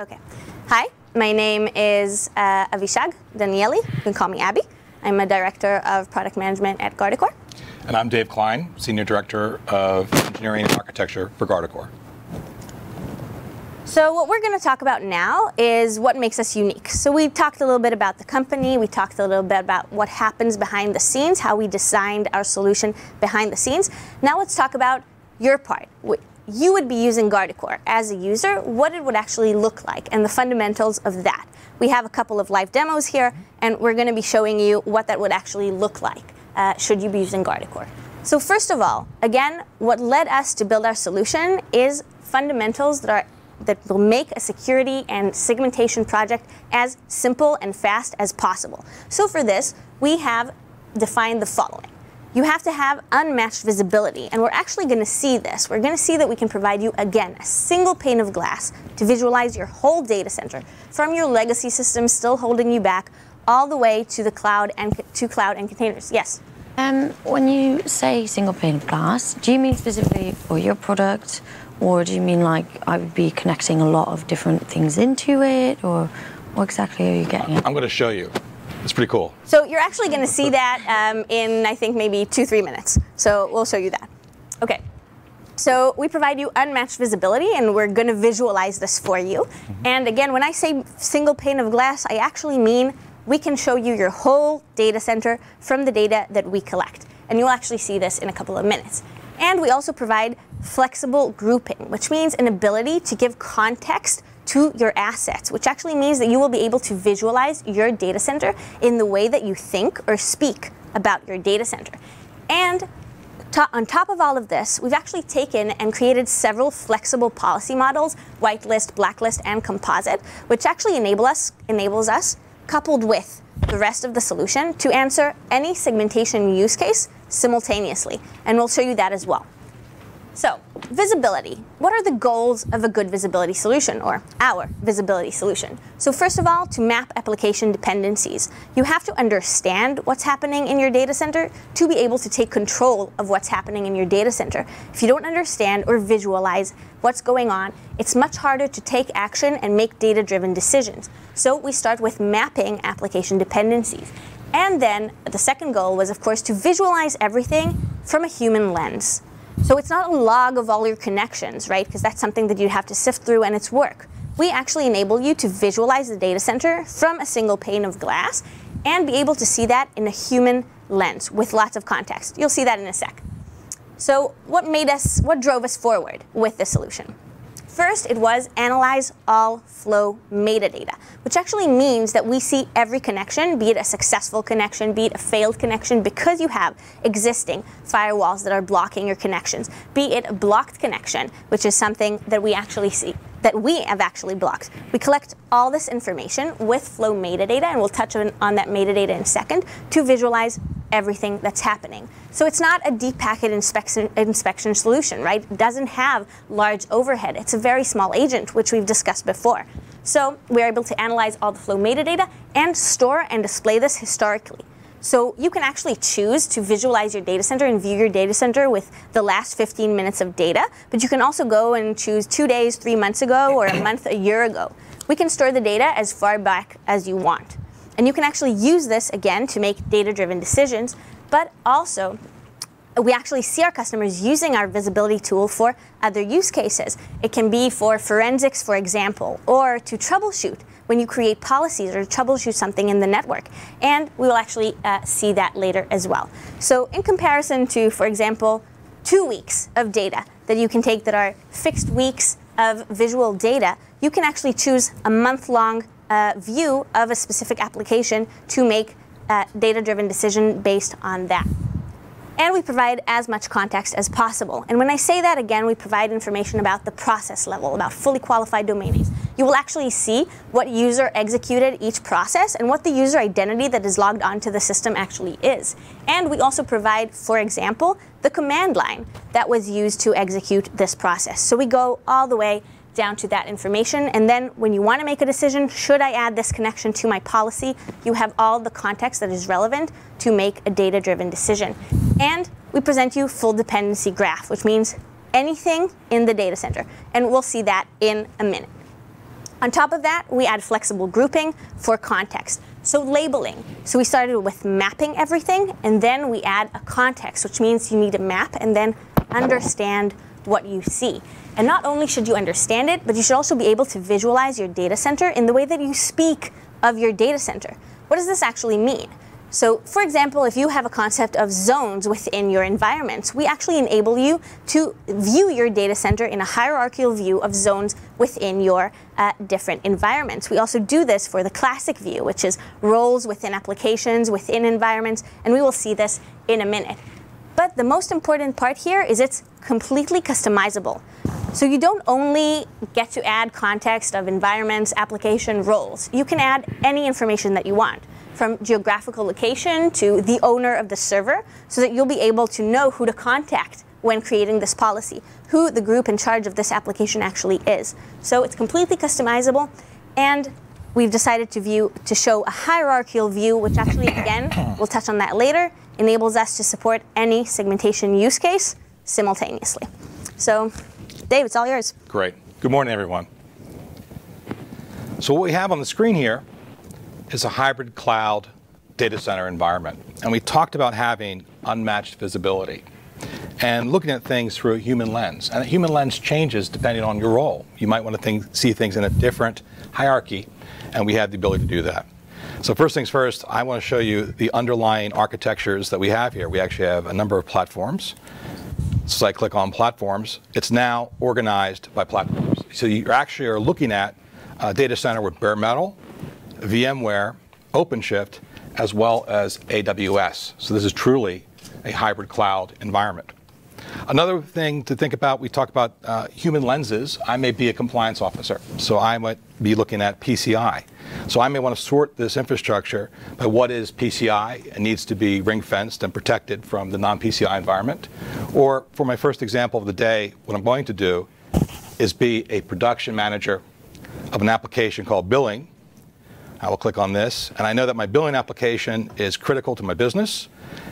Okay. Hi, my name is uh, Avishag Daniely. You can call me Abby. I'm a director of product management at Guardicore. And I'm Dave Klein, Senior Director of Engineering and Architecture for Guardicore. So what we're going to talk about now is what makes us unique. So we talked a little bit about the company, we talked a little bit about what happens behind the scenes, how we designed our solution behind the scenes. Now let's talk about your part you would be using Guardicore as a user, what it would actually look like, and the fundamentals of that. We have a couple of live demos here, and we're going to be showing you what that would actually look like uh, should you be using Guardicore. So first of all, again, what led us to build our solution is fundamentals that are that will make a security and segmentation project as simple and fast as possible. So for this, we have defined the following you have to have unmatched visibility. And we're actually going to see this. We're going to see that we can provide you, again, a single pane of glass to visualize your whole data center from your legacy system still holding you back all the way to the cloud and to cloud and containers. Yes? Um, when you say single pane of glass, do you mean specifically for your product? Or do you mean like I would be connecting a lot of different things into it? Or what exactly are you getting at? I'm going to show you. It's pretty cool. So you're actually going to see that um, in, I think, maybe two, three minutes. So we'll show you that. Okay. So we provide you unmatched visibility, and we're going to visualize this for you. Mm-hmm. And again, when I say single pane of glass, I actually mean we can show you your whole data center from the data that we collect. And you'll actually see this in a couple of minutes. And we also provide flexible grouping, which means an ability to give context to your assets, which actually means that you will be able to visualize your data center in the way that you think or speak about your data center. And to on top of all of this, we've actually taken and created several flexible policy models, whitelist, blacklist, and composite, which actually enable us, enables us, coupled with the rest of the solution, to answer any segmentation use case simultaneously. And we'll show you that as well. So, visibility. What are the goals of a good visibility solution or our visibility solution? So, first of all, to map application dependencies. You have to understand what's happening in your data center to be able to take control of what's happening in your data center. If you don't understand or visualize what's going on, it's much harder to take action and make data driven decisions. So, we start with mapping application dependencies. And then the second goal was, of course, to visualize everything from a human lens. So it's not a log of all your connections, right? Because that's something that you'd have to sift through and it's work. We actually enable you to visualize the data center from a single pane of glass and be able to see that in a human lens with lots of context. You'll see that in a sec. So what made us, what drove us forward with this solution? First, it was analyze all flow metadata, which actually means that we see every connection, be it a successful connection, be it a failed connection, because you have existing firewalls that are blocking your connections, be it a blocked connection, which is something that we actually see that we have actually blocked. We collect all this information with flow metadata, and we'll touch on, on that metadata in a second, to visualize everything that's happening. So it's not a deep packet inspection, inspection solution, right? It doesn't have large overhead. It's a very small agent, which we've discussed before. So we're able to analyze all the flow metadata and store and display this historically. So you can actually choose to visualize your data center and view your data center with the last 15 minutes of data, but you can also go and choose two days, three months ago, or a month, a year ago. We can store the data as far back as you want. And you can actually use this again to make data driven decisions, but also we actually see our customers using our visibility tool for other use cases. It can be for forensics, for example, or to troubleshoot when you create policies or troubleshoot something in the network. And we will actually uh, see that later as well. So, in comparison to, for example, two weeks of data that you can take that are fixed weeks of visual data, you can actually choose a month long uh, view of a specific application to make a data driven decision based on that. And we provide as much context as possible. And when I say that again, we provide information about the process level, about fully qualified domain names. You will actually see what user executed each process and what the user identity that is logged onto the system actually is. And we also provide, for example, the command line that was used to execute this process. So we go all the way down to that information. And then when you want to make a decision, should I add this connection to my policy, you have all the context that is relevant to make a data driven decision. And we present you full dependency graph, which means anything in the data center. And we'll see that in a minute. On top of that, we add flexible grouping for context. So labeling. So we started with mapping everything, and then we add a context, which means you need to map and then understand what you see. And not only should you understand it, but you should also be able to visualize your data center in the way that you speak of your data center. What does this actually mean? So, for example, if you have a concept of zones within your environments, we actually enable you to view your data center in a hierarchical view of zones within your uh, different environments. We also do this for the classic view, which is roles within applications, within environments, and we will see this in a minute. But the most important part here is it's completely customizable. So you don't only get to add context of environments, application, roles. You can add any information that you want from geographical location to the owner of the server so that you'll be able to know who to contact when creating this policy, who the group in charge of this application actually is. So it's completely customizable and we've decided to view to show a hierarchical view, which actually again, we'll touch on that later, enables us to support any segmentation use case simultaneously. So Dave, it's all yours. Great. Good morning, everyone. So what we have on the screen here is a hybrid cloud data center environment. And we talked about having unmatched visibility and looking at things through a human lens. And a human lens changes depending on your role. You might want to think, see things in a different hierarchy, and we have the ability to do that. So first things first, I want to show you the underlying architectures that we have here. We actually have a number of platforms. So I click on platforms. It's now organized by platforms. So you actually are looking at a data center with bare metal, VMware, OpenShift, as well as AWS. So this is truly a hybrid cloud environment. Another thing to think about, we talk about uh, human lenses. I may be a compliance officer, so I might be looking at PCI. So I may want to sort this infrastructure by what is PCI and needs to be ring fenced and protected from the non PCI environment. Or for my first example of the day, what I'm going to do is be a production manager of an application called billing I will click on this, and I know that my billing application is critical to my business,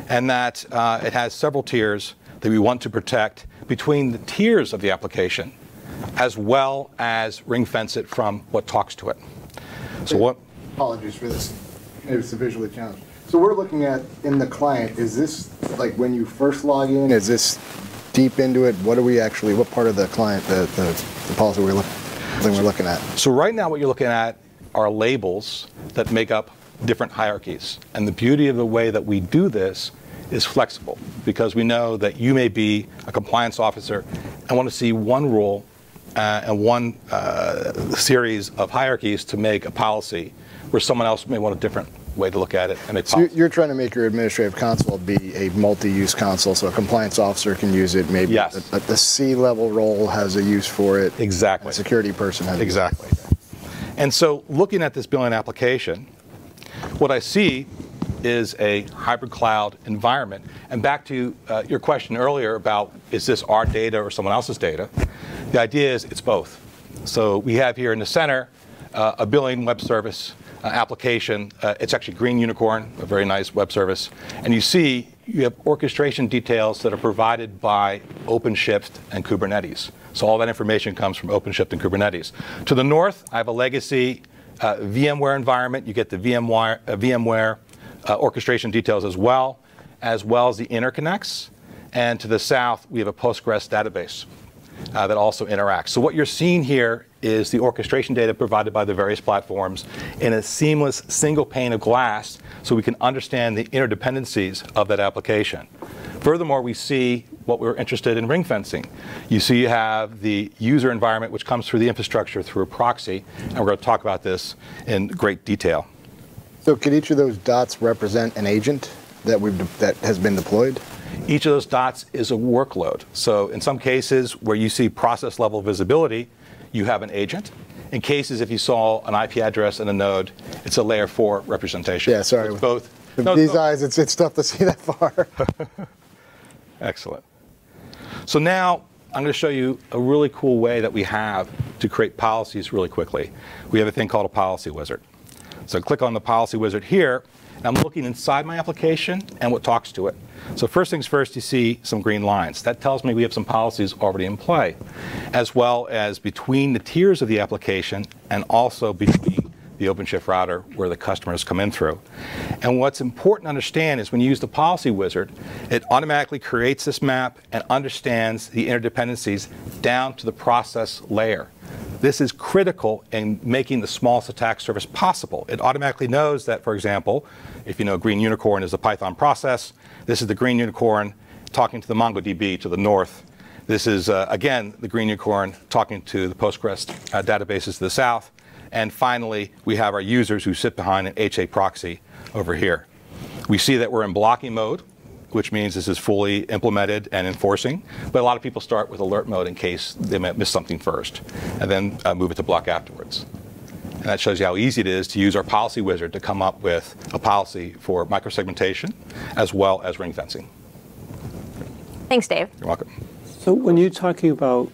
and that uh, it has several tiers that we want to protect between the tiers of the application, as well as ring fence it from what talks to it. So what? Apologies for this. Maybe it's a visually challenged. So we're looking at in the client. Is this like when you first log in? Is this deep into it? What are we actually? What part of the client, the the, the policy we're looking, thing we're looking at? So right now, what you're looking at are labels that make up different hierarchies. And the beauty of the way that we do this is flexible because we know that you may be a compliance officer and want to see one rule uh, and one uh, series of hierarchies to make a policy where someone else may want a different way to look at it and make So you're trying to make your administrative console be a multi-use console, so a compliance officer can use it. Maybe yes. the, the C-level role has a use for it. Exactly. A security person has exactly. And so looking at this billing application, what I see is a hybrid cloud environment. And back to uh, your question earlier about is this our data or someone else's data? The idea is it's both. So we have here in the center uh, a billing web service uh, application. Uh, it's actually Green Unicorn, a very nice web service. And you see you have orchestration details that are provided by OpenShift and Kubernetes. So all that information comes from OpenShift and Kubernetes. To the north, I have a legacy uh, VMware environment. You get the VMware, uh, VMware uh, orchestration details as well, as well as the interconnects. And to the south, we have a Postgres database uh, that also interacts. So what you're seeing here is the orchestration data provided by the various platforms in a seamless single pane of glass so we can understand the interdependencies of that application. Furthermore, we see what we're interested in ring fencing. You see you have the user environment which comes through the infrastructure through a proxy, and we're going to talk about this in great detail. So could each of those dots represent an agent that we've that has been deployed? Each of those dots is a workload. So in some cases where you see process level visibility, you have an agent. In cases if you saw an IP address and a node, it's a layer four representation. Yeah, sorry. So both. With no, these no. eyes, it's, it's tough to see that far. Excellent. So now I'm going to show you a really cool way that we have to create policies really quickly. We have a thing called a policy wizard. So click on the policy wizard here, I'm looking inside my application and what talks to it. So first things first, you see some green lines. That tells me we have some policies already in play, as well as between the tiers of the application and also between the OpenShift router where the customers come in through. And what's important to understand is when you use the policy wizard, it automatically creates this map and understands the interdependencies down to the process layer. This is critical in making the smallest attack surface possible. It automatically knows that, for example, if you know Green Unicorn is a Python process, this is the Green Unicorn talking to the MongoDB to the north. This is, uh, again, the Green Unicorn talking to the Postgres uh, databases to the south. And finally, we have our users who sit behind an HA proxy over here. We see that we're in blocking mode, which means this is fully implemented and enforcing. But a lot of people start with alert mode in case they might miss something first, and then uh, move it to block afterwards. And that shows you how easy it is to use our policy wizard to come up with a policy for microsegmentation as well as ring fencing. Thanks, Dave. You're welcome. So when you're talking about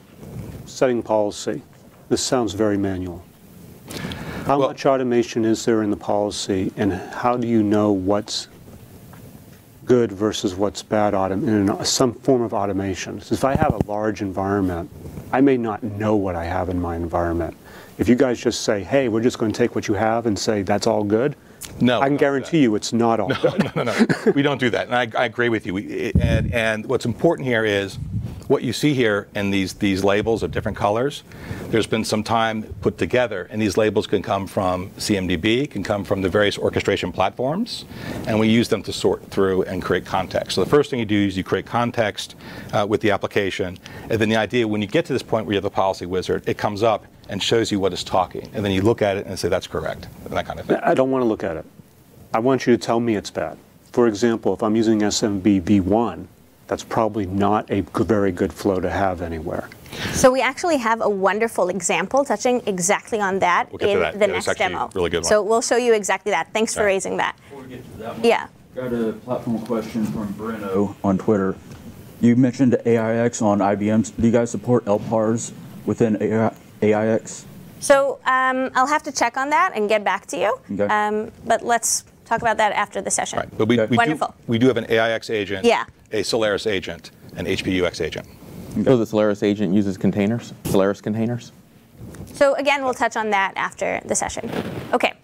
setting policy, this sounds very manual. How Well- much automation is there in the policy, and how do you know what's good versus what's bad autom- in some form of automation? So if I have a large environment, I may not know what I have in my environment. If you guys just say, "Hey, we're just going to take what you have and say that's all good," No, I can guarantee you it's not all good. no, no, we don't do that. And I, I agree with you. We, and, and what's important here is what you see here in these, these labels of different colors. There's been some time put together, and these labels can come from CMDB, can come from the various orchestration platforms, and we use them to sort through and create context. So the first thing you do is you create context uh, with the application, and then the idea when you get to this point where you have the policy wizard, it comes up and shows you what is talking, and then you look at it and say that's correct, and that kind of thing. I don't want to look at it. I want you to tell me it's bad. For example, if I'm using SMB v1, that's probably not a very good flow to have anywhere. So we actually have a wonderful example touching exactly on that We'll in that. the Yeah, next demo. really good one. So we'll show you exactly that. Thanks for Okay. raising that. Before we get to that one, Yeah. Got a platform question from Breno on Twitter. You mentioned AIX on IBM's. Do you guys support LPARs within AI, AIX? So um, I'll have to check on that and get back to you. Okay. Um, but let's talk about that after the session. Right, but we, we, do, Wonderful. we do have an AIX agent, Yeah. A Solaris agent, an HPUX agent. So the Solaris agent uses containers, Solaris containers? So again, we'll touch on that after the session. Okay.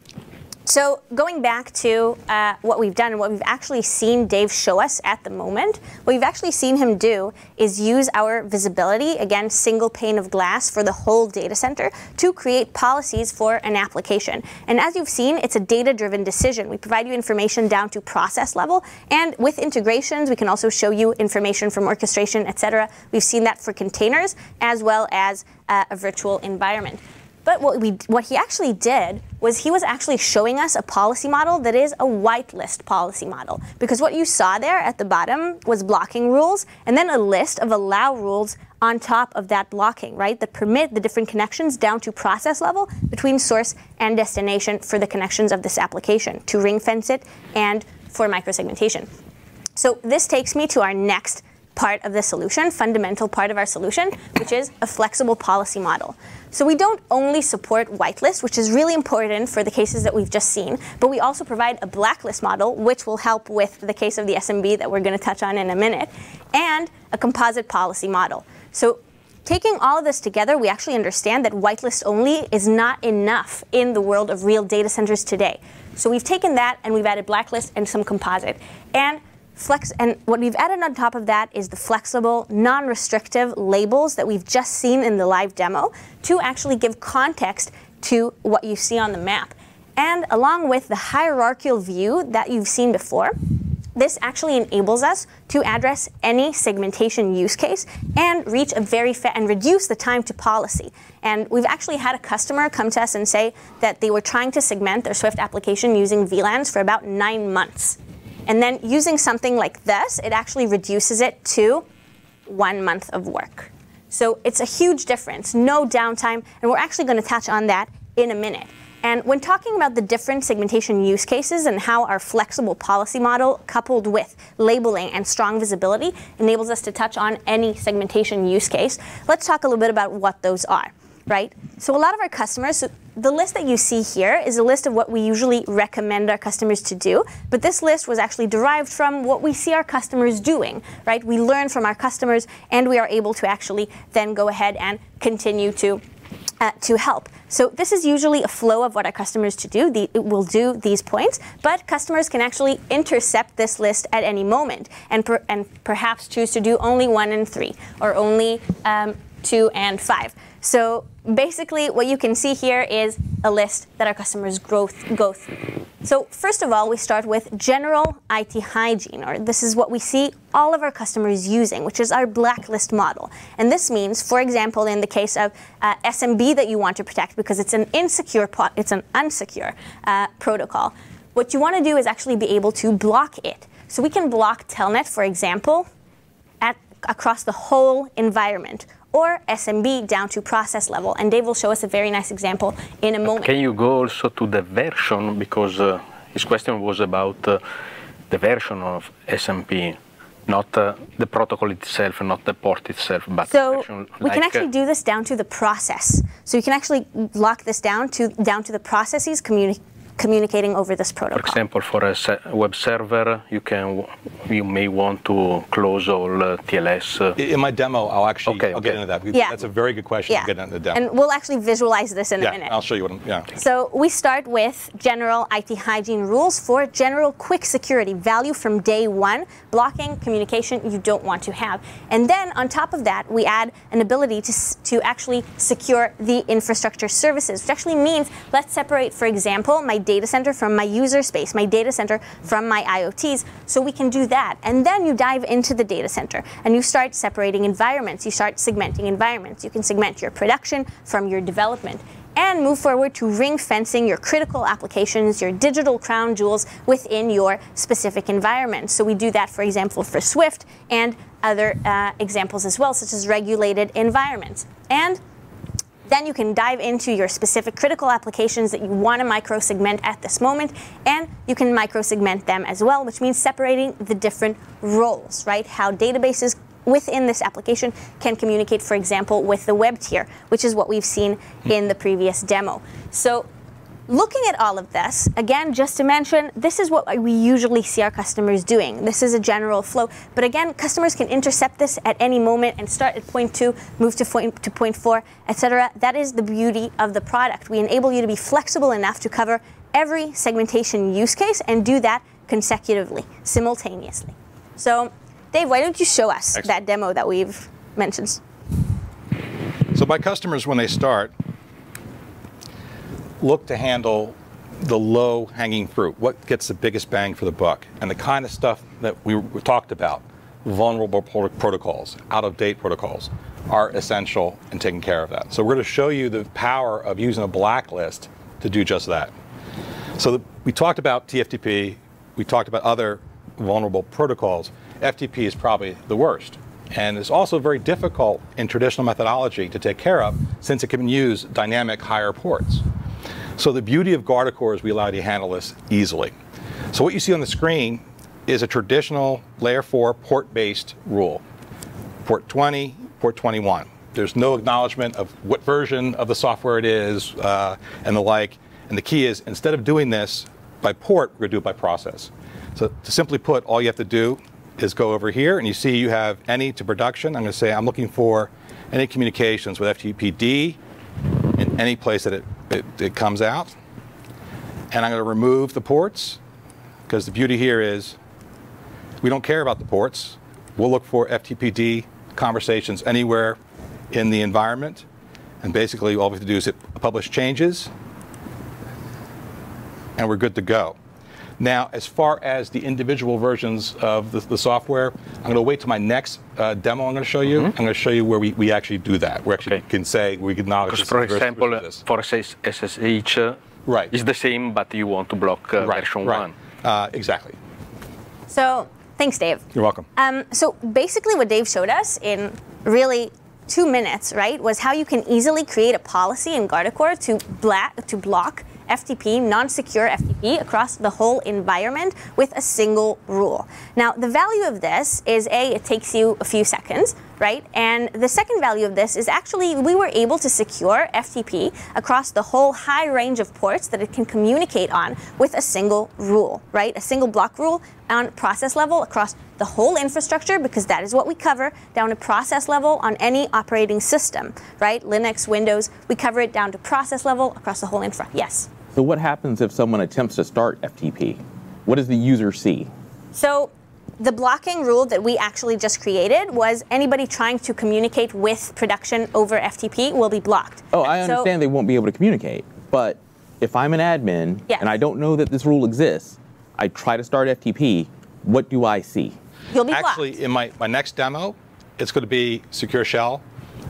So going back to uh, what we've done and what we've actually seen Dave show us at the moment, what we've actually seen him do is use our visibility, again, single pane of glass for the whole data center to create policies for an application. And as you've seen, it's a data-driven decision. We provide you information down to process level, and with integrations, we can also show you information from orchestration, et cetera. We've seen that for containers as well as uh, a virtual environment. But what we what he actually did was he was actually showing us a policy model that is a whitelist policy model. Because what you saw there at the bottom was blocking rules and then a list of allow rules on top of that blocking, right? That permit the different connections down to process level between source and destination for the connections of this application to ring fence it and for microsegmentation. So this takes me to our next part of the solution, fundamental part of our solution, which is a flexible policy model. So we don't only support whitelist, which is really important for the cases that we've just seen, but we also provide a blacklist model, which will help with the case of the SMB that we're going to touch on in a minute, and a composite policy model. So Taking all of this together, we actually understand that whitelist only is not enough in the world of real data centers today. So we've taken that and we've added blacklist and some composite. And flex and what we've added on top of that is the flexible, non-restrictive labels that we've just seen in the live demo to actually give context to what you see on the map. And along with the hierarchical view that you've seen before, this actually enables us to address any segmentation use case and reach a very and reduce the time to policy. And we've actually had a customer come to us and say that they were trying to segment their Swift application using VLANs for about nine months. And then using something like this, it actually reduces it to one month of work. So it's a huge difference, no downtime, and we're actually going to touch on that in a minute. And when talking about the different segmentation use cases and how our flexible policy model, coupled with labeling and strong visibility, enables us to touch on any segmentation use case, let's talk a little bit about what those are. Right? So a lot of our customers, so the list that you see here is a list of what we usually recommend our customers to do, but this list was actually derived from what we see our customers doing, right? We learn from our customers and we are able to actually then go ahead and continue to uh, to help. So this is usually a flow of what our customers to do. The, it will do these points, but customers can actually intercept this list at any moment and, per, and perhaps choose to do only one and three or only um, two and five. So basically what you can see here is a list that our customers go, go through. So first of all, we start with general IT hygiene, or this is what we see all of our customers using, which is our blacklist model. And this means, for example, in the case of uh, SMB that you want to protect because it's an insecure, it's an unsecure uh, protocol, what you want to do is actually be able to block it. So we can block Telnet, for example, at, across the whole environment or SMB down to process level. And Dave will show us a very nice example in a moment. Can you go also to the version, because uh, his question was about uh, the version of SMB, not uh, the protocol itself, not the port itself, but so version, we like, can actually do this down to the process. So you can actually lock this down to down to the processes communi communicating over this protocol. For example, for a web server, you can you may want to close all uh, TLS. Uh. In my demo, I'll actually okay, I'll okay. get into that. Yeah. That's a very good question. Yeah. I'll get into the demo. And we'll actually visualize this in yeah, a minute. I'll show you what I'm. Yeah. So we start with general IT hygiene rules for general quick security value from day one, blocking communication you don't want to have. And then on top of that, we add an ability to, to actually secure the infrastructure services, which actually means let's separate, for example, my data center from my user space, my data center from my IoTs, so we can do that. And then you dive into the data center and you start separating environments. You start segmenting environments. You can segment your production from your development and move forward to ring fencing your critical applications, your digital crown jewels within your specific environment. So we do that, for example, for Swift and other uh, examples as well, such as regulated environments. And then you can dive into your specific critical applications that you want to micro-segment at this moment, and you can micro-segment them as well, which means separating the different roles, right? How databases within this application can communicate, for example, with the web tier, which is what we've seen in the previous demo. So Looking at all of this, again, just to mention, this is what we usually see our customers doing. This is a general flow. But again, customers can intercept this at any moment and start at point two, move to point, to point four, etc. That is the beauty of the product. We enable you to be flexible enough to cover every segmentation use case and do that consecutively, simultaneously. So, Dave, why don't you show us Excellent. that demo that we've mentioned? So my customers, when they start, look to handle the low hanging fruit. What gets the biggest bang for the buck? And the kind of stuff that we, talked about, vulnerable pro protocols, out of date protocols, are essential in taking care of that. So we're going to show you the power of using a blacklist to do just that. So the, we talked about TFTP, we talked about other vulnerable protocols. FTP is probably the worst. And it's also very difficult in traditional methodology to take care of since it can use dynamic higher ports. So the beauty of Guardicore is we allow you to handle this easily. So what you see on the screen is a traditional layer 4 port-based rule. Port 20, port 21. There's no acknowledgement of what version of the software it is uh, and the like. And the key is instead of doing this by port, we're going to do it by process. So to simply put, all you have to do is go over here and you see you have any to production. I'm going to say I'm looking for any communications with FTPD in any place that it, it, it comes out. And I'm going to remove the ports because the beauty here is we don't care about the ports. We'll look for FTPD conversations anywhere in the environment. And basically all we have to do is hit publish changes and we're good to go. Now, as far as the individual versions of the, the software, I'm going to wait till my next uh, demo I'm going to show you. Mm-hmm. I'm going to show you where we, we actually do that. We actually Okay. can say, we can acknowledge Because, for example, this. for SSH, uh, Right. it's the same, but you want to block uh, version right. 1. Uh, exactly. So thanks, Dave. You're welcome. Um, so basically, what Dave showed us in really two minutes, right, was how you can easily create a policy in Guardicore to, black, to block FTP, non-secure FTP, across the whole environment with a single rule. Now, the value of this is A, it takes you a few seconds, right? And the second value of this is actually we were able to secure FTP across the whole high range of ports that it can communicate on with a single rule, right? A single block rule on process level across the whole infrastructure because that is what we cover down to process level on any operating system, right? Linux, Windows, we cover it down to process level across the whole infra. Yes. So what happens if someone attempts to start FTP? What does the user see? So the blocking rule that we actually just created was anybody trying to communicate with production over FTP will be blocked. Oh, I So- understand they won't be able to communicate, but if I'm an admin Yes. and I don't know that this rule exists, I try to start FTP, what do I see? You'll be blocked. Actually, blocked. in my, my next demo, it's going to be secure shell.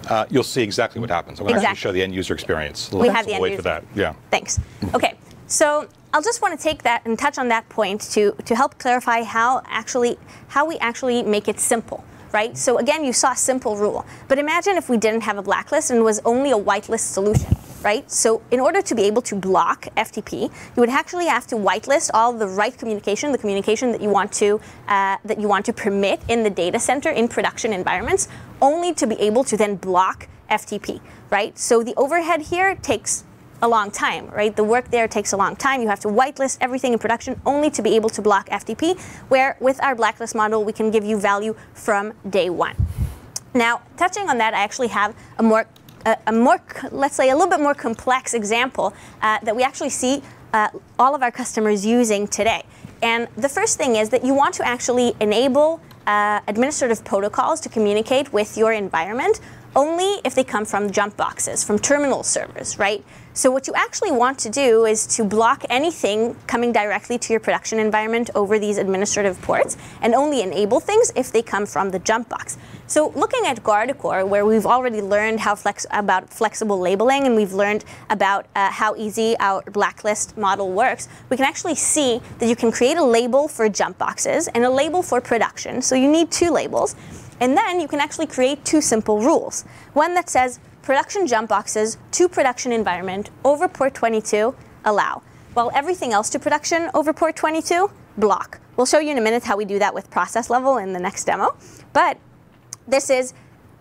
Uh, you'll see exactly what happens. I'm going to Exactly. actually show the end user experience. We have So the end wait user. for that. Yeah. Thanks. Okay, so I'll just want to take that and touch on that point to, to help clarify how actually how we actually make it simple, right? So again, you saw a simple rule, but imagine if we didn't have a blacklist and was only a whitelist solution, right? So in order to be able to block FTP, you would actually have to whitelist all the right communication, the communication that you want to uh, that you want to permit in the data center in production environments, only to be able to then block FTP, right? So the overhead here takes a long time, right? The work there takes a long time. You have to whitelist everything in production only to be able to block FTP, where with our blacklist model, we can give you value from day one. Now, touching on that, I actually have a more, a, a more, let's say, a little bit more complex example uh, that we actually see uh, all of our customers using today. And the first thing is that you want to actually enable uh, administrative protocols to communicate with your environment only if they come from jump boxes, from terminal servers, right? So what you actually want to do is to block anything coming directly to your production environment over these administrative ports and only enable things if they come from the jump box. So looking at Guardicore, where we've already learned how flex about flexible labeling and we've learned about uh, how easy our blacklist model works, we can actually see that you can create a label for jump boxes and a label for production. So you need two labels. And then you can actually create two simple rules. One that says production jump boxes to production environment over port 22 allow, while everything else to production over port 22 block. We'll show you in a minute how we do that with process level in the next demo. But this is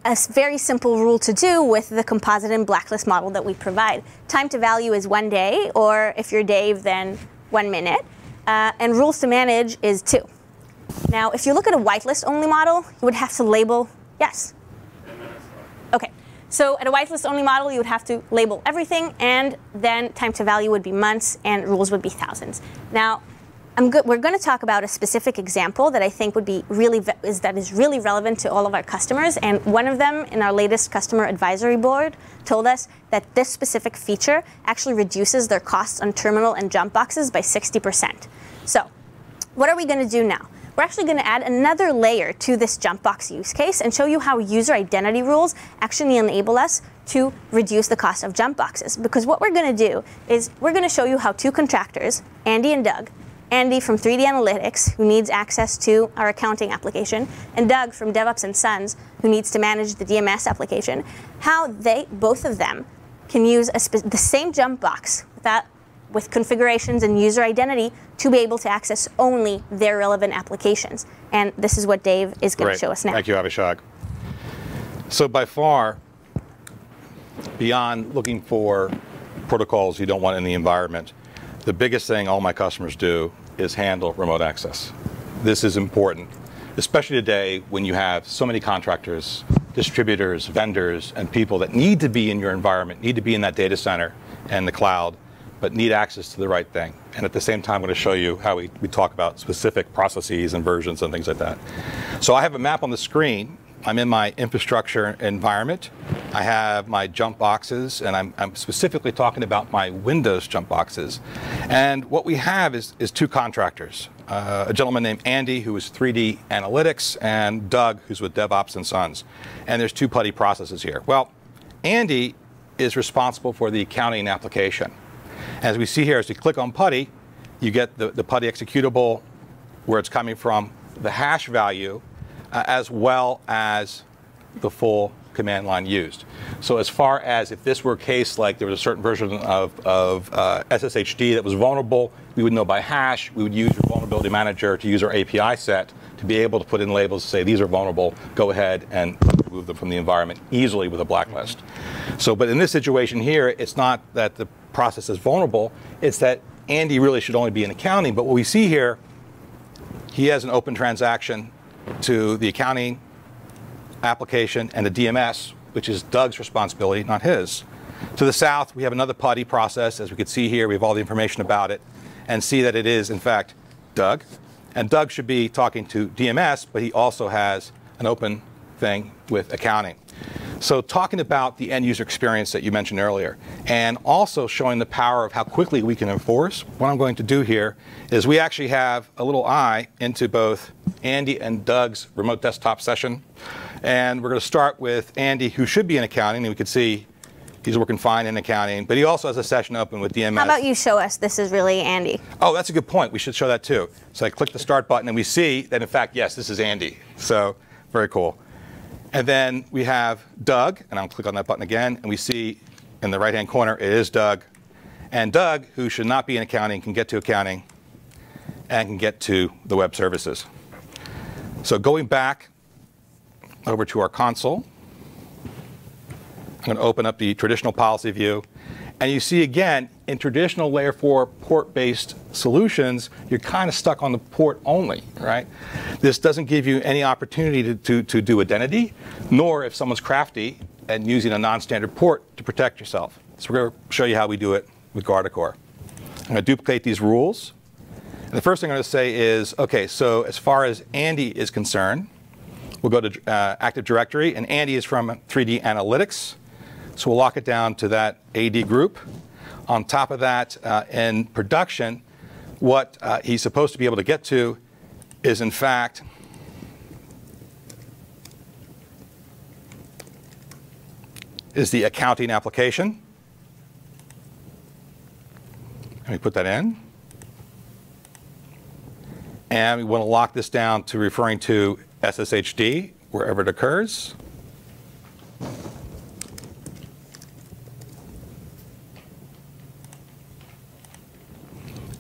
a very simple rule to do with the composite and blacklist model that we provide. Time to value is one day, or if you're Dave, then one minute. Uh, and rules to manage is two. Now, if you look at a whitelist only model, you would have to label, yes? Okay, so at a whitelist only model, you would have to label everything, and then time to value would be months, and rules would be thousands. Now. We're going to talk about a specific example that I think would be really is that is really relevant to all of our customers. And one of them in our latest customer advisory board told us that this specific feature actually reduces their costs on terminal and jump boxes by 60%. So, what are we going to do now? We're actually going to add another layer to this jump box use case and show you how user identity rules actually enable us to reduce the cost of jump boxes. Because what we're going to do is we're going to show you how two contractors, Andy and Doug, Andy from 3D Analytics, who needs access to our accounting application, and Doug from DevOps and Sons, who needs to manage the DMS application, how they, both of them, can use the same jump box without, with configurations and user identity to be able to access only their relevant applications. And this is what Dave is going to show us now. Thank you, Avishag. So by far, beyond looking for protocols you don't want in the environment, the biggest thing all my customers do is handle remote access. This is important, especially today when you have so many contractors, distributors, vendors, and people that need to be in your environment, need to be in that data center and the cloud, but need access to the right thing. And at the same time, I'm going to show you how we, we talk about specific processes and versions and things like that. So I have a map on the screen. I'm in my infrastructure environment. I have my jump boxes, and I'm, I'm specifically talking about my Windows jump boxes. And what we have is, is two contractors. Uh, a gentleman named Andy, who is 3D Analytics, and Doug, who's with DevOps and Sons. And there's two putty processes here. Well, Andy is responsible for the accounting application. As we see here, as we click on putty, you get the, the putty executable where it's coming from, the hash value, uh, as well as the full command line used. So as far as if this were a case like there was a certain version of, of uh, SSHD that was vulnerable, we would know by hash, we would use your vulnerability manager to use our API set to to be able to put in labels to say these are vulnerable, go ahead and remove them from the environment easily with a blacklist. So, but in this situation here, it's not that the process is vulnerable, it's that Andy really should only be in accounting. But what we see here, he has an open transaction to the accounting application and the DMS, which is Doug's responsibility, not his. To the south, we have another PuTTY process. As we can see here, we have all the information about it and see that it is, in fact, Doug. And Doug should be talking to DMS, but he also has an open thing with accounting. So talking about the end user experience that you mentioned earlier, and also showing the power of how quickly we can enforce, what I'm going to do here is we actually have a little eye into both Andy and Doug's remote desktop session. And we're going to start with Andy, who should be in accounting, and we can see he's working fine in accounting, but he also has a session open with DMS. How about you show us this is really Andy? Oh, that's a good point. We should show that too. So I click the start button and we see that in fact, yes, this is Andy. So very cool. And then we have Doug, and I'll click on that button again, and we see in the right-hand corner, it is Doug. And Doug, who should not be in accounting, can get to accounting and can get to the web services. So going back over to our console, I'm going to open up the traditional policy view. And you see again, in traditional layer four port-based solutions, you're kind of stuck on the port only, right? This doesn't give you any opportunity to, to, to do identity, nor if someone's crafty and using a non-standard port to protect yourself. So we're going to show you how we do it with Guardicore. I'm going to duplicate these rules. And the first thing I'm going to say is, okay, so as far as Andy is concerned, we'll go to uh, Active Directory, and Andy is from 3D Analytics. So we'll lock it down to that AD group. On top of that, uh, in production, what uh, he's supposed to be able to get to is, in fact, is the accounting application. Let me put that in. And we want to lock this down to referring to SSHD wherever it occurs.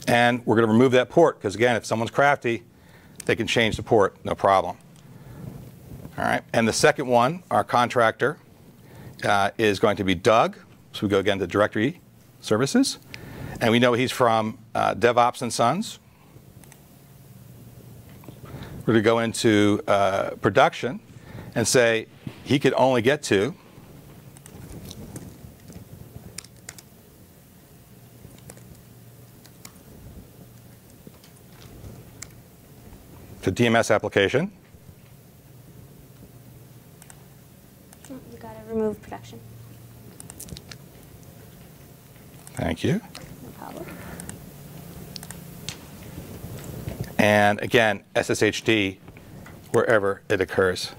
And we're going to remove that port because, again, if someone's crafty, they can change the port, no problem. All right. And the second one, our contractor, uh, is going to be Doug. So we go again to directory services. And we know he's from uh, DevOps and Sons. We're going to go into uh, production and say he could only get to the DMS application. You gotta remove production. Thank you. No problem. And again, SSHD wherever it occurs.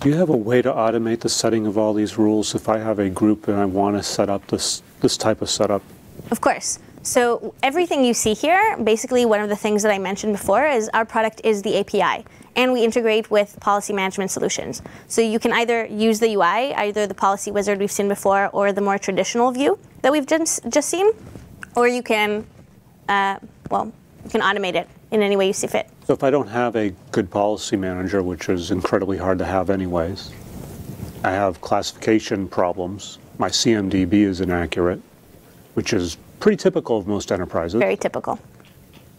Do you have a way to automate the setting of all these rules if I have a group and I want to set up this, this type of setup? Of course. So everything you see here, basically one of the things that I mentioned before is our product is the API and we integrate with policy management solutions. So you can either use the UI, either the policy wizard we've seen before or the more traditional view that we've just, just seen, or you can, uh, well, you can automate it in any way you see fit. So if I don't have a good policy manager, which is incredibly hard to have anyways, I have classification problems, my CMDB is inaccurate, which is pretty typical of most enterprises. Very typical.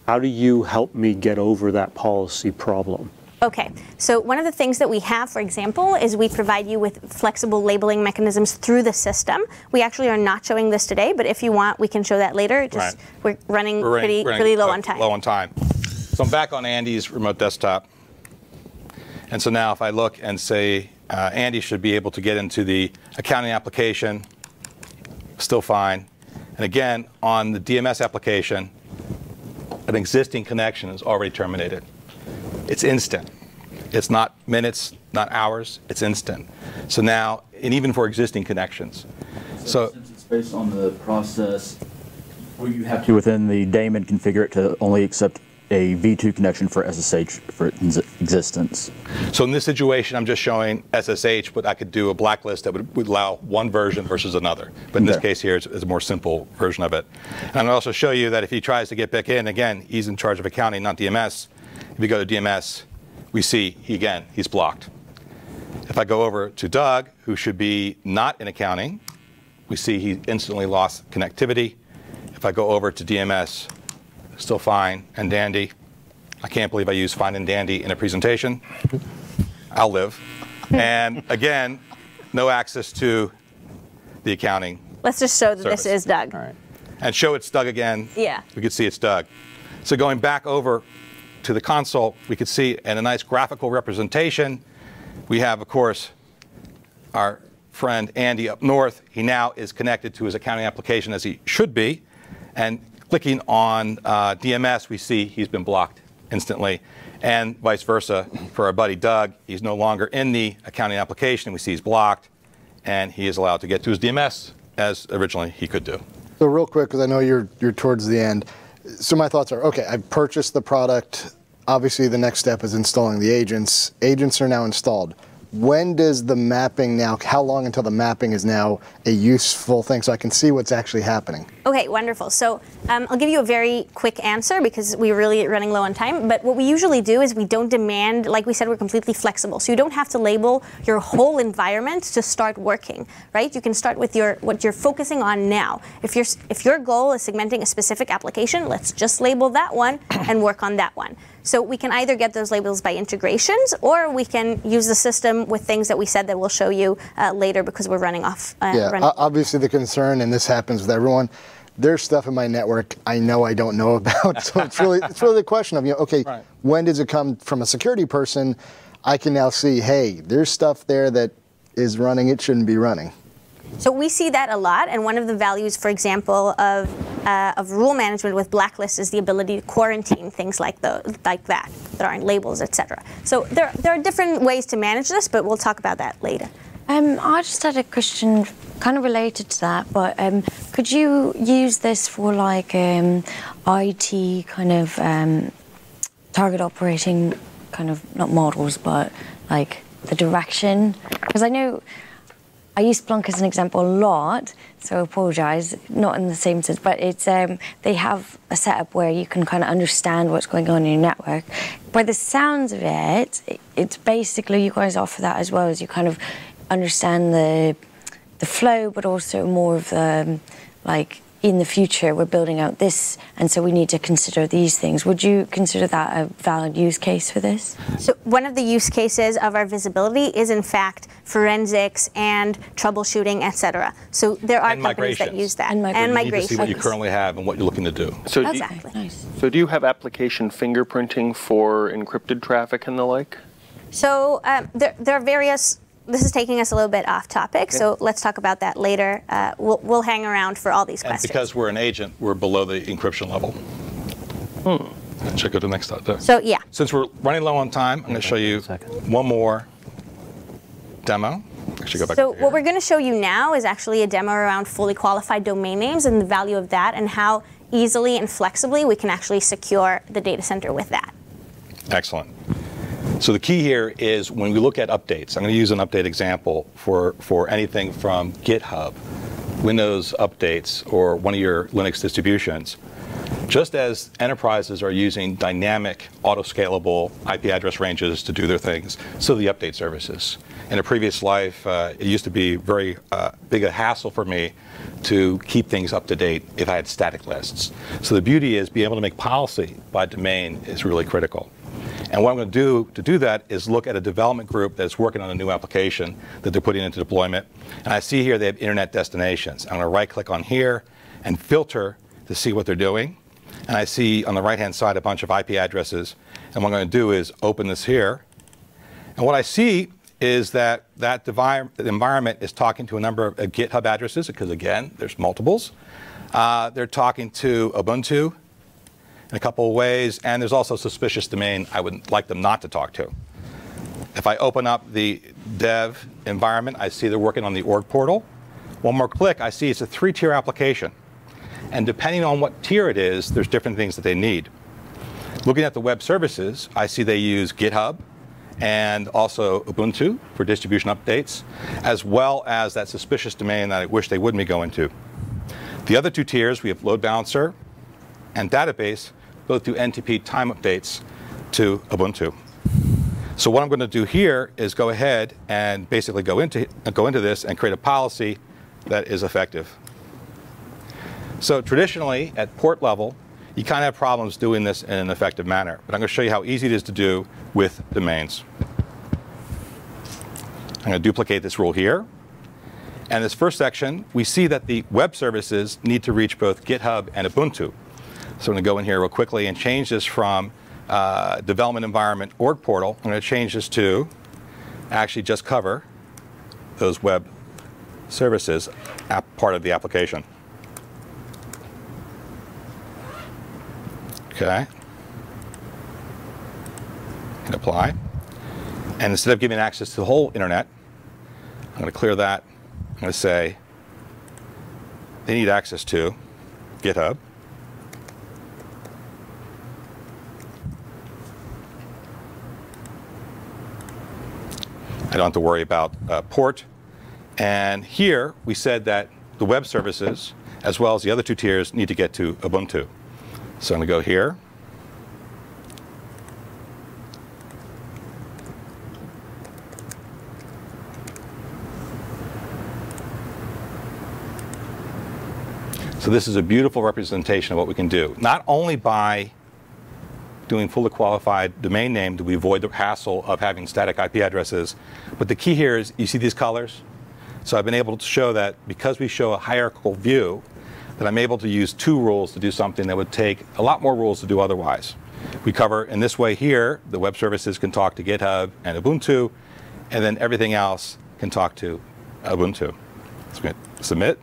How do you help me get over that policy problem? Okay, so one of the things that we have, for example, is we provide you with flexible labeling mechanisms through the system. We actually are not showing this today, but if you want, we can show that later. Just Right. we're running We're pretty running pretty low on time. Low on time. So I'm back on Andy's remote desktop. And so now if I look and say uh, Andy should be able to get into the accounting application, still fine. And again, on the DMS application, an existing connection is already terminated. It's instant. It's not minutes, not hours, it's instant. So now, and even for existing connections. So, since it's based on the process, will you have to within the daemon configure it to only accept a V2 connection for SSH for its existence? so in this situation, I'm just showing SSH, but I could do a blacklist that would, would allow one version versus another. But in this case here, it's, it's a more simple version of it. And I'll also show you that if he tries to get back in, again, he's in charge of accounting, not DMS. If you go to DMS, we see, he, again, he's blocked. If I go over to Doug, who should be not in accounting, we see he instantly lost connectivity. If I go over to DMS, still fine and dandy. I can't believe I used fine and dandy in a presentation. I'll live. And again, no access to the accounting. Let's just show that Service. this is Doug. All right. And show it's Doug again. Yeah. We could see it's Doug. So going back over to the console, we could see in a nice graphical representation, we have, of course, our friend Andy up north. He now is connected to his accounting application as he should be. And clicking on uh, DMS, we see he's been blocked instantly. And vice versa for our buddy Doug. He's no longer in the accounting application. We see he's blocked. And he is allowed to get to his DMS as originally he could do. So real quick, because I know you're you're towards the end. So my thoughts are: okay, I've purchased the product. Obviously, the next step is installing the agents. Agents are now installed. When does the mapping now? How long until the mapping is now a useful thing, so I can see what's actually happening? Okay, wonderful. So um, I'll give you a very quick answer because we're really running low on time. But what we usually do is we don't demand, like we said, we're completely flexible. So you don't have to label your whole environment to start working, right? You can start with your what you're focusing on now. If your if your goal is segmenting a specific application, let's just label that one and work on that one. So we can either get those labels by integrations, or we can use the system with things that we said that we'll show you uh, later because we're running off. Uh, Yeah, running- obviously the concern, and this happens with everyone. There's stuff in my network I know I don't know about, so it's really it's really the question of you know, okay, Right. when does it come from a security person? I can now see, hey, there's stuff there that is running it shouldn't be running. So we see that a lot, and one of the values, for example, of uh, of rule management with blacklists is the ability to quarantine things like the like that that aren't labels, etc. So there there are different ways to manage this, but we'll talk about that later. Um, I just had a question kind of related to that, but um, could you use this for like um, IT kind of um, target operating kind of not models, but like the direction? Because I know I use Splunk as an example a lot, so I apologise, not in the same sense, but it's um, they have a setup where you can kind of understand what's going on in your network. By the sounds of it, it- it's basically you guys offer that as well as you kind of understand the the flow, but also more of the um, like in the future we're building out this, and so we need to consider these things. Would you consider that a valid use case for this? So one of the use cases of our visibility is in fact forensics and troubleshooting, etc. So there are And companies that migrations. use that And You need to see what you currently have and what you're looking to do. So, do, Exactly. Nice. so do you have application fingerprinting for encrypted traffic and the like? So um, there, there are various. This is taking us a little bit off topic, so let's talk about that later. Uh, we'll, we'll hang around for all these And questions. because we're an agent, we're below the encryption level. Hmm. Should I go to the next slide? There. so yeah, Since we're running low on time, I'm going to show you one more demo. I should go back. So what we're going to show you now is actually a demo around fully qualified domain names and the value of that and how easily and flexibly we can actually secure the data center with that. Excellent. So the key here is when we look at updates, I'm going to use an update example for, for anything from GitHub, Windows updates, or one of your Linux distributions. Just as enterprises are using dynamic, auto-scalable IP address ranges to do their things, so the update services. In a previous life, uh, it used to be very uh, big a hassle for me to keep things up to date if I had static lists. So the beauty is being able to make policy by domain is really critical. And what I'm going to do to do that is look at a development group that's working on a new application that they're putting into deployment. And I see here they have internet destinations. I'm going to right click on here and filter to see what they're doing. And I see on the right hand side a bunch of IP addresses. And what I'm going to do is open this here. And what I see is that that environment is talking to a number of uh, GitHub addresses, because again, there's multiples. Uh, they're talking to Ubuntu in a couple of ways, and there's also a suspicious domain I would like them not to talk to. If I open up the dev environment, I see they're working on the org portal. One more click, I see it's a three-tier application. And depending on what tier it is, there's different things that they need. Looking at the web services, I see they use GitHub and also Ubuntu for distribution updates, as well as that suspicious domain that I wish they wouldn't be going to. The other two tiers, we have load balancer and database, both do NTP time updates to Ubuntu. So what I'm going to do here is go ahead and basically go into, go into this and create a policy that is effective. So traditionally, at port level, you kind of have problems doing this in an effective manner. But I'm going to show you how easy it is to do with domains. I'm going to duplicate this rule here. And this first section, we see that the web services need to reach both GitHub and Ubuntu. So I'm going to go in here real quickly and change this from uh, development environment org portal. I'm going to change this to actually just cover those web services part of the application. Okay. And apply. And instead of giving access to the whole internet, I'm going to clear that. I'm going to say they need access to GitHub. I don't have to worry about uh, port. And here we said that the web services, as well as the other two tiers, need to get to Ubuntu. So I'm going to go here. So this is a beautiful representation of what we can do, not only by doing fully qualified domain name do we avoid the hassle of having static IP addresses, but the key here is you see these colors? So I've been able to show that because we show a hierarchical view, that I'm able to use two rules to do something that would take a lot more rules to do otherwise. We cover in this way here, the web services can talk to GitHub and Ubuntu, and then everything else can talk to Ubuntu. Submit.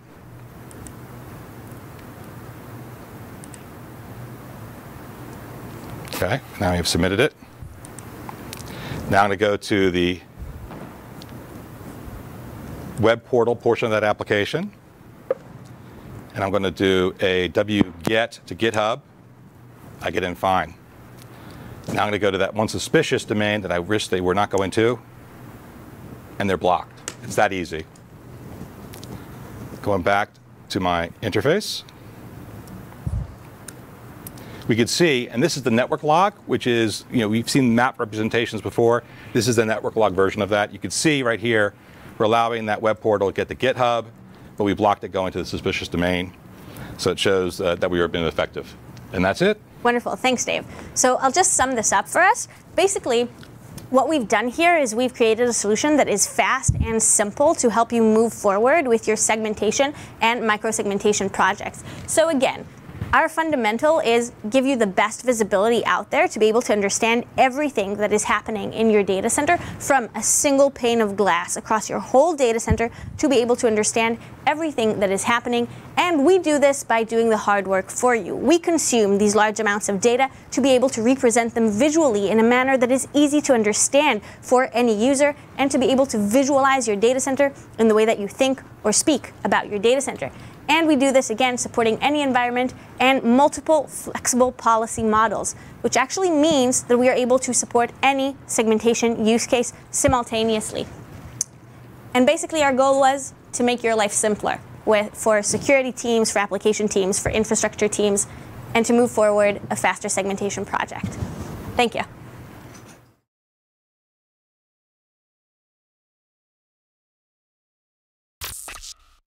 Okay, now have submitted it. Now I'm going to go to the web portal portion of that application. And I'm going to do a wget to GitHub. I get in fine. Now I'm going to go to that one suspicious domain that I wish they were not going to, and they're blocked. It's that easy. Going back to my interface we could see, and this is the network log, which is, you know, we've seen map representations before. This is the network log version of that. You can see right here, we're allowing that web portal to get to GitHub, but we blocked it going to the suspicious domain. So it shows uh, that we were being effective. And that's it. Wonderful. Thanks, Dave. So I'll just sum this up for us. Basically, what we've done here is we've created a solution that is fast and simple to help you move forward with your segmentation and microsegmentation projects. So again, our fundamental is give you the best visibility out there to be able to understand everything that is happening in your data center from a single pane of glass across your whole data center to be able to understand everything that is happening. And we do this by doing the hard work for you. We consume these large amounts of data to be able to represent them visually in a manner that is easy to understand for any user and to be able to visualize your data center in the way that you think or speak about your data center. And we do this again supporting any environment and multiple flexible policy models, which actually means that we are able to support any segmentation use case simultaneously. And basically our goal was to make your life simpler with, for security teams, for application teams, for infrastructure teams, and to move forward a faster segmentation project. Thank you.